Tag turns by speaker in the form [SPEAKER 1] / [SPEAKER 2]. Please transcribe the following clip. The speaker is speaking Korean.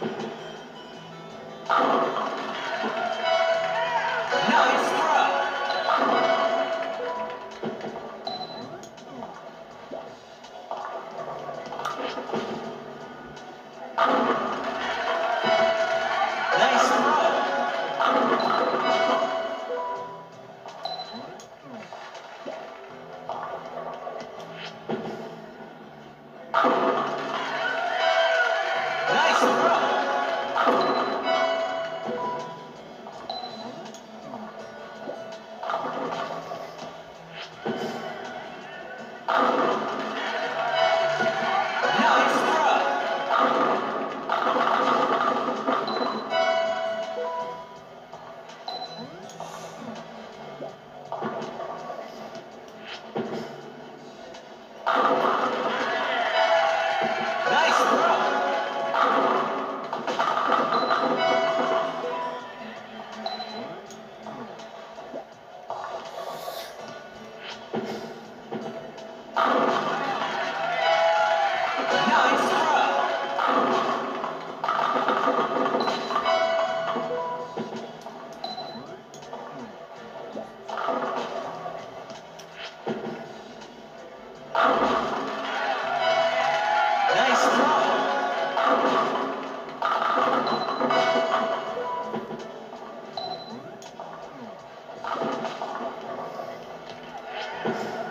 [SPEAKER 1] Thank you. you Thank you.